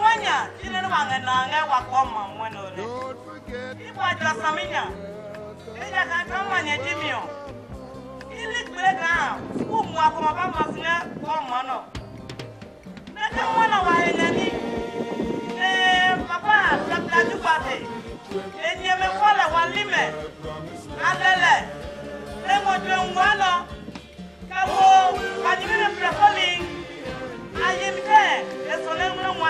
Mwanya, jine wange nange wakoma mwene ule. Ipa jasa minya. Ija kata mwanye jimio. Ili kwega, ku mwa kuma ba masine kwa mwano. Nete mwana wa enyani. Ne papa, sabla jupate. Enyeme wala walime. Alele. Alele.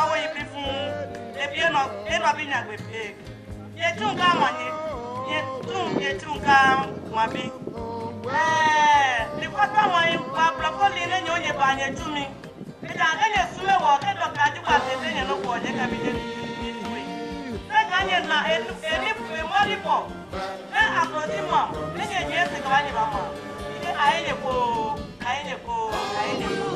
mawo yipi fún ebi eno eno bi nyagbe pe ye tun ka wanye ye tun ye tun ka wabi eh ni ko ta wanye wa bloko li ne nyo ye ba nye tumi e da enye sume wo ke do ka ju ka se se nye no ko nye ka bi de ni tumi se ga nye na e ni e mo ri po e aprosi mo ne nye nye se ka ba ni ba mo. Ide aye ne ko aye ne ko aye ne ko.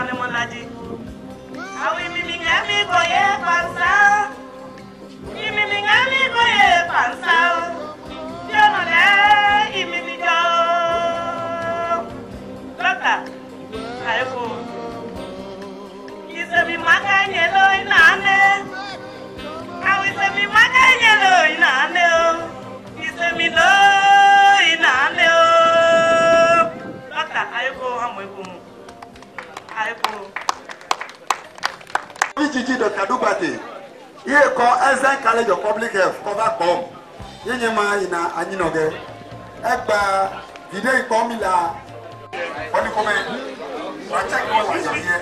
Alemolaji. Awi ihe kɔ Ezen College of Public Health kɔba kɔm yi nye ma yina anyinɔge ɛgba vide yi kɔmi la wani kɔmɛ watsɛ kɔ wa yɔyɛ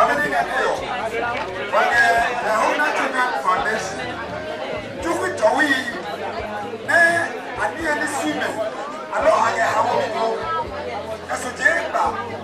abini ne do yɔ wani ɛhɔn na tɛ na foundation tukui tɔwi ne ani yɛ ni si mɛ alo ayɛ hawo mi do ɛsɛ dze gba.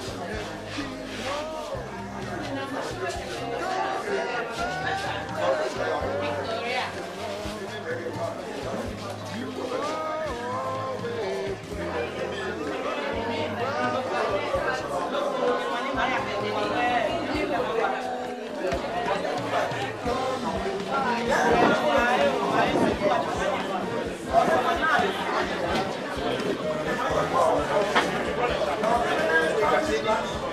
Thank you. Gone. It's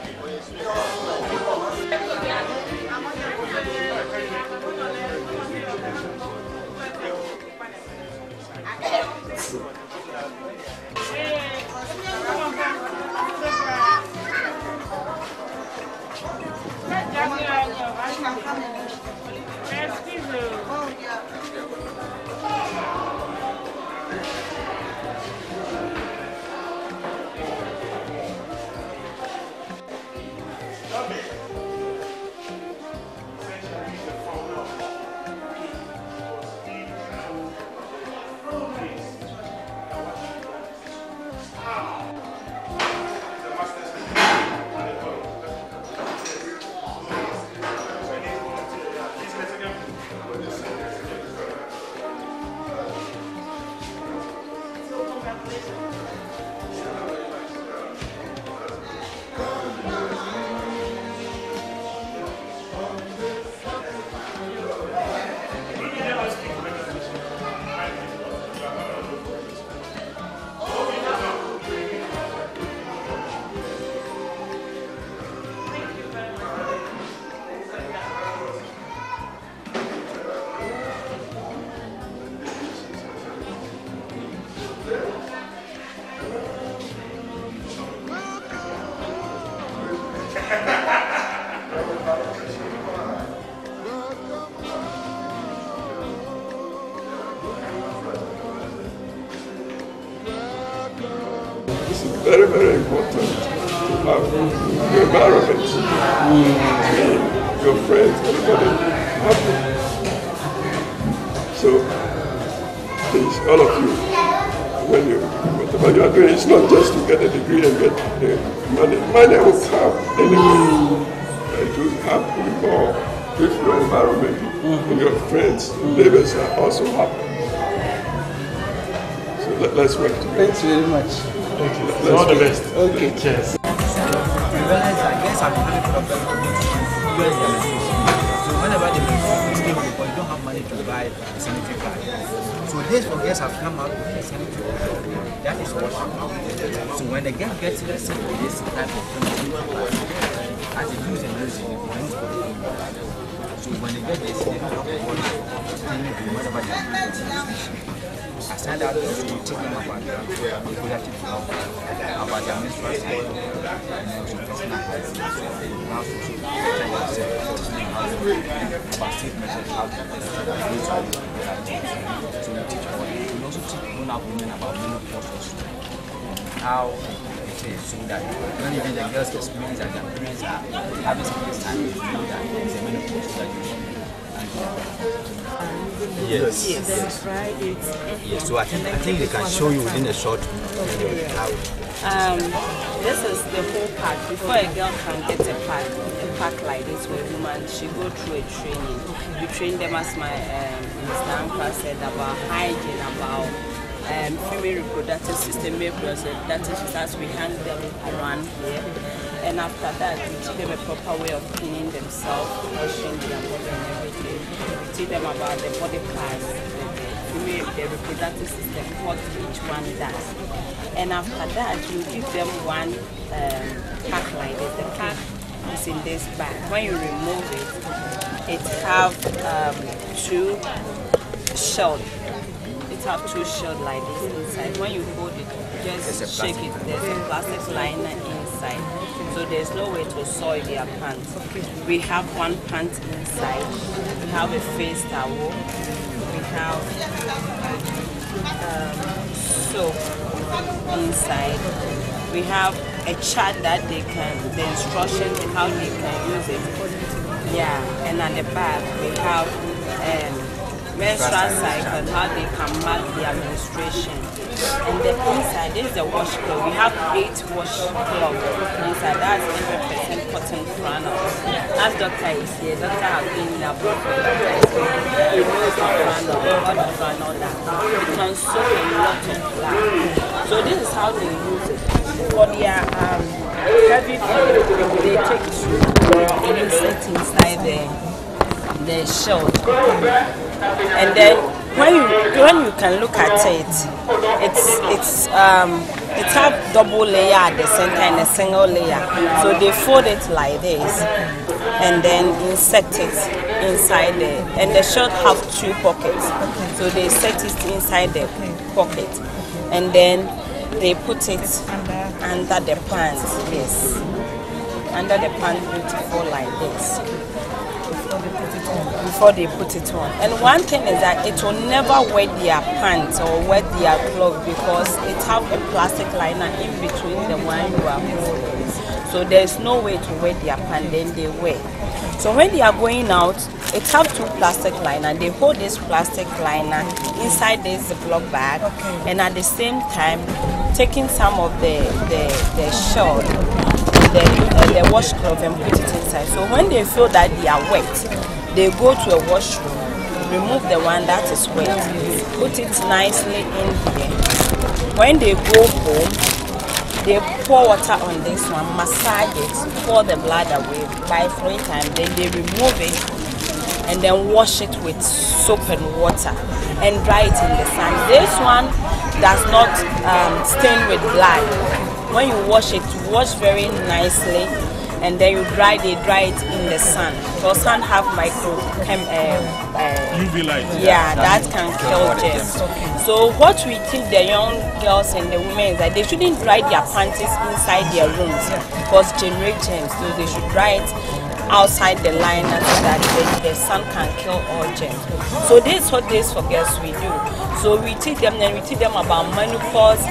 your friends, everybody happy. So, please, all of you, when you, whatever you are doing, it's not just to get a degree and get the money. Money will come anyway. And to have more if your environment and your friends, neighbors are also happy. So let, let's work together. Thanks very much. Thank you. Let's All the best. Okay. Cheers. So whenever you don't have money to buy a sanitary card. So these guys have come out with a sanitary card. That is what So when the girl gets with this type of as a use and lose it, the So when they get this, they don't have to worry about that, also take them about the reproductive health, about their menstrual cycle, and also personal hygiene. How to take care of yourself, personal hygiene, about safe measures, how to the So we teach all this. We also teach grown-up women about menopause also. How it is so that when even the girls experience that their parents are having some time, they know that it's a menopause that you Yes. Yes. Yes. So I think I think they can show you within a short how. Um, this is the whole pack. Before a girl can get a pack, a pack like this a woman, she go through a training. We train them as my um, Mr. Said about hygiene, about um, female reproductive system, male reproductive system, as we hang them around here. And after that, we teach them a proper way of cleaning themselves, washing their body teach them about the body parts, the, female, the reproductive system, what each one does. And after that, you give them one um, pack like this. The pack is in this bag. When you remove it, it have um, two shell. It have two shell like this inside. When you hold it, just shake it. There's a plastic liner inside. So there's no way to soil their pants. We have one pant inside. We have a face towel. We have soap inside. We have a chart that they can, the instructions how they can use it. Yeah, and at the back we have um, menstrual cycle, how they can mark their menstruation. And the inside, this is the wash cloth. We have eight wash cloth inside. That's 100% cotton flannel. As doctor is here, doctor has been in is here. He knows the flannel, all the flannel that it can soak a lot of blood. So this is how they use it. For their um, heavy food, they take it and insert inside the the shell. And then when you when you can look at it, it's it's um it have double layer at the center and a single layer. So they fold it like this and then insert it inside the and the shirt have two pockets. So they set it inside the pocket and then they put it under the pants, yes. Under the pants beautiful like this before they put it on. And one thing is that it will never wet their pants or wet their clothes because it have a plastic liner in between the one you are holding. So there's no way to wet their pants, then they wear. So when they are going out, it have two plastic liner. They hold this plastic liner inside this Ziploc bag, and at the same time, taking some of the the, the shell, the, uh, the washcloth, and put it inside. So when they feel that they are wet, they go to a washroom, remove the one that is wet, put it nicely in here. When they go home, they pour water on this one, massage it, pour the blood away by three times, then they remove it and then wash it with soap and water and dry it in the sun. This one does not um, stain with blood. When you wash it, wash very nicely and then you dry they dry it in the sun. Because sun have micro chem, uh, uh, UV light. yeah, that can kill germs. So what we teach the young girls and the women is that they shouldn't dry their panties inside their rooms because generate germs. So they should dry it outside the liner so that the, the sun can kill all germs. So this is what Days for Girls we do. So we teach them then we teach them about menopause,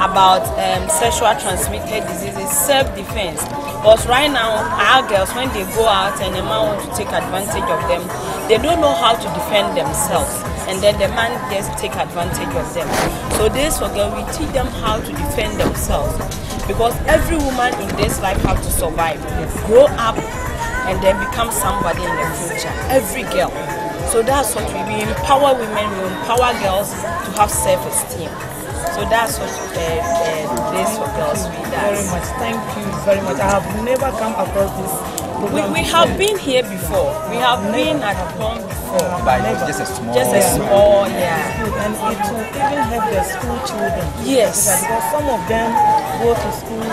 about um, sexual transmitted diseases, self-defense. Because right now, our girls, when they go out and a man wants to take advantage of them, they don't know how to defend themselves. And then the man to take advantage of them. So Days for Girls, we teach them how to defend themselves. Because every woman in this life have to survive, grow up, and then become somebody in the future. Every girl. So that's what we, we empower women, we empower girls to have self-esteem. So that's what uh, uh, Days for Girls we very much. Thank you very much. I have never come across this We, we have been here before. We have been at home before. But it was just a small. Just a small, yeah. Good, and it will even help the school children. Yes. Because some of them go to school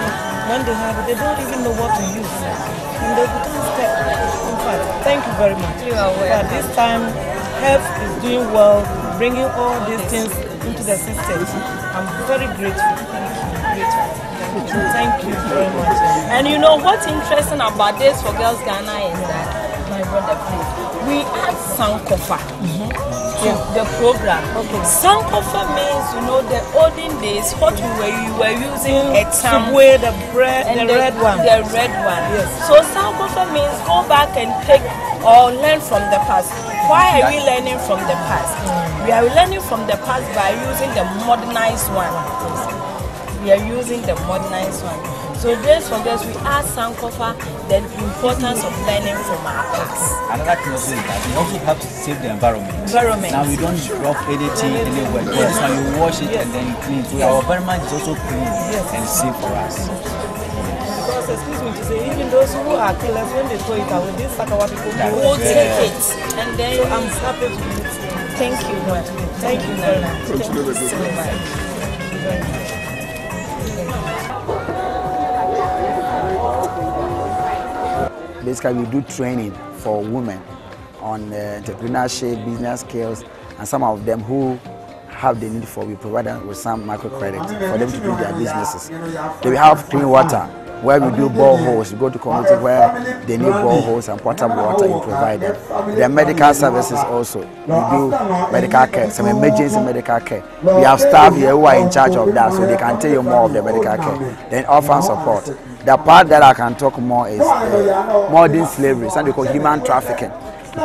when they have it, they don't even know what to use, and they become scared. In fact, thank you very much. You are But this time, health is doing well, bringing all these things into the system. I'm very grateful. thank Grateful. Thank you very much. And you know what's interesting about Days for Girls Ghana is that, my brother, please, we add Sankofa to mm-hmm. the program. Okay. Sankofa means, you know, the olden days, what we were, we were using a term. Subway, the bread, and the, red one. The red one. Yes. So Sankofa means go back and take or learn from the past. Why are we learning from the past? Mm. We are learning from the past by using the modernized one. We are using the modernized one. So Days for Girls, we ask Sankofa the importance of learning from our past. Another thing also is that it also helps save the environment. Environment. Now we don't drop anything anywhere. This one you wash it and then you clean. So our environment is also clean and safe for us. Because excuse me to say, even those who are killers, when they throw it away, these Sakawa people go. We'll take it and then So I'm happy to. Thank you. Thank you very much. Continue the so much. Basically, we do training for women on uh, entrepreneurship, business skills, and some of them who have the need for, we provide them with some microcredit for them to do their businesses. They will have clean water, where we do boreholes. We go to community where they need boreholes and potable water, you provide them. The medical services also. We do medical care, some emergency medical care. We have staff here who are in charge of that, so they can tell you more of the medical care. Then orphan support. The part that I can talk more is uh, modern slavery, something called human trafficking.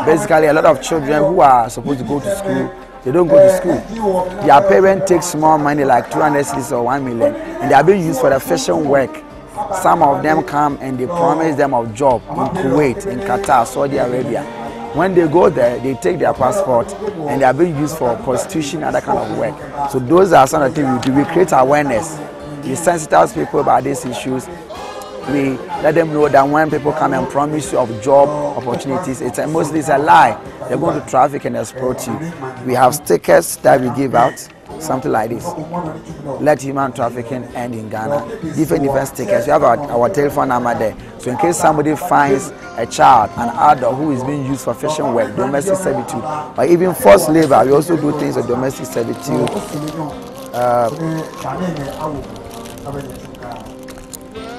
Basically, a lot of children who are supposed to go to school they don't go to school. Their parents take small money like 200 cities or 1 million and they are being used for the fashion work. Some of them come and they promise them a job in Kuwait, in Qatar, Saudi Arabia. When they go there, they take their passport and they are being used for prostitution and other kind of work. So those are some of the things we do. We create awareness. We sensitize people about these issues we let them know that when people come and promise you of job opportunities, it's a, mostly it's a lie. They're going to traffic and exploit you. We have stickers that we give out, something like this. Let human trafficking end in Ghana. Different different stickers. We have our, our telephone number there. So in case somebody finds a child, an adult who is being used for fashion work, domestic servitude, or even forced labor, we also do things of domestic servitude. Uh,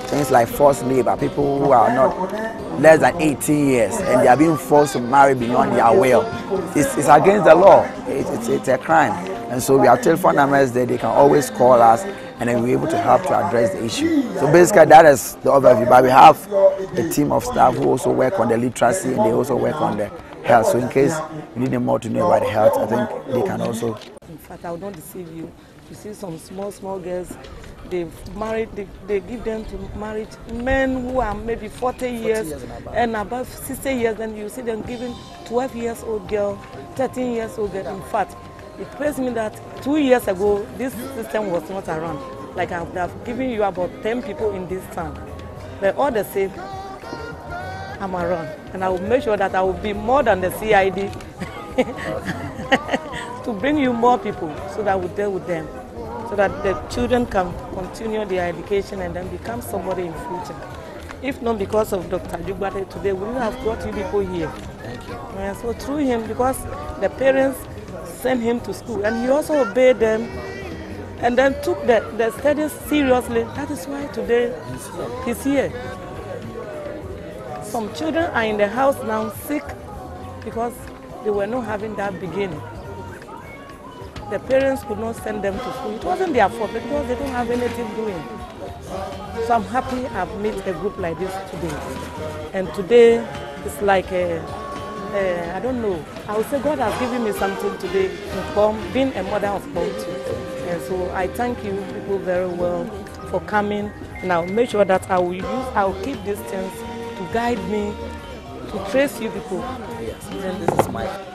things like forced labor, people who are not less than 18 years and they are being forced to marry beyond their will. It's, it's against the law, it, it's, it's a crime. And so we have telephone numbers there, they can always call us and then we're able to help to address the issue. So basically that is the overview, but we have a team of staff who also work on the literacy and they also work on the health. So in case you need them more to know about the health, I think they can also. In fact, I will not deceive you. You see some small, small girls they've married, they, they give them to marriage men who are maybe 40 years, 40 years and, above. and above 60 years, and you see them giving 12 years old girl, 13 years old girl. In fact, it pains me that two years ago, this system was not around. Like I would have given you about 10 people in this town. But all the same, I'm around. And I will make sure that I will be more than the CID to bring you more people so that we deal with them so that the children can continue their education and then become somebody in future. If not because of Dr. Jugbate today, we wouldn't have brought you people here. Thank you. And so through him, because the parents sent him to school and he also obeyed them and then took the, the studies seriously. That is why today he's here. Some children are in the house now sick because they were not having that beginning the parents could not send them to school. It wasn't their fault because they don't have anything doing. So I'm happy I've met a group like this today. And today it's like a, a I don't know. I would say God has given me something today in being a mother of both. And so I thank you people very well for coming. Now make sure that I will use, I will keep these things to guide me, to trace you people. Yes, this is my